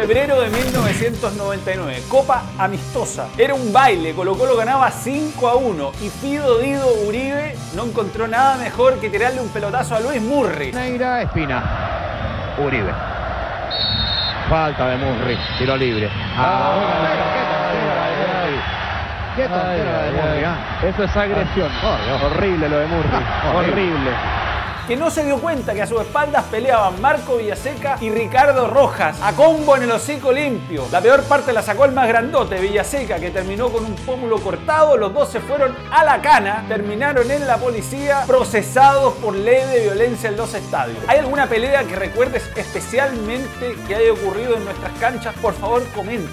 Febrero de 1999, Copa Amistosa. Era un baile, Colo Colo ganaba 5 a 1 y Fido Dido Uribe no encontró nada mejor que tirarle un pelotazo a Luis Murri. Neira, Espina. Uribe. Falta de Murri. Tiro libre. Qué tontera de Murri. ah. Eso es agresión. Horrible lo de Murri. Horrible. Que no se dio cuenta que a sus espaldas peleaban Marco Villaseca y Ricardo Rojas, a combo en el hocico limpio. La peor parte la sacó el más grandote, Villaseca, que terminó con un pómulo cortado. Los dos se fueron a la cana, terminaron en la policía, procesados por ley de violencia en los estadios. ¿Hay alguna pelea que recuerdes especialmente que haya ocurrido en nuestras canchas? Por favor, comenta.